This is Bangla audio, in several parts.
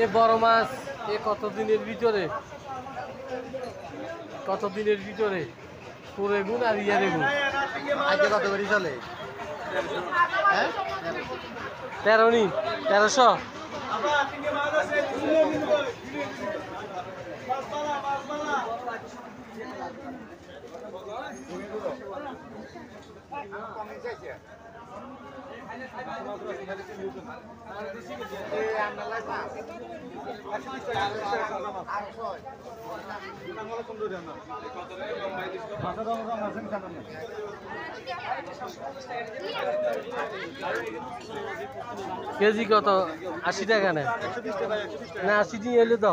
এ বড় মাছ এ কত দিনের ভিতরে? কত দিনের ভিতরে? পুরে গুণ আর ইয়ারে গুণ। আজকে কত করে চলে? হ্যাঁ? তেরো নি তেরোশো। কেজি কত? আশি টাকা না আশি দিন এলে তো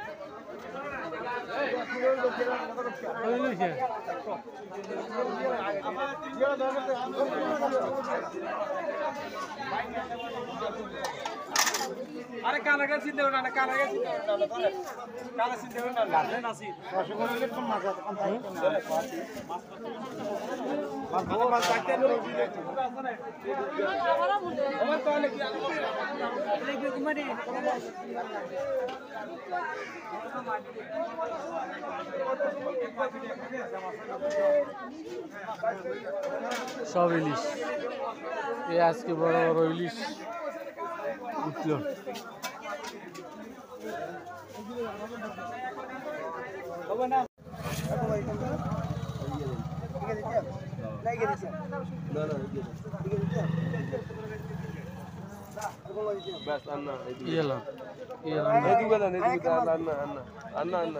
আরে কানাকে চিনতে হবে না কানাকে চিনতে হবে না কানা না সব ইলিশ। এই আজকে বড় বড় ইলিশ। উঠল। হবে না ইয়েলো ইয়েলো এদিকে না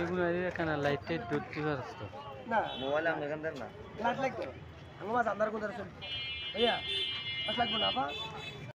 এগুলো এখানে লাইট টাইট ধরতে পারছ না। মোবাইল আমি এখান না। লাইট লাগবে। আমার মাছ আন্ধার কোথায় ভাইয়া লাইট লাগবে না আপা?